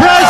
praise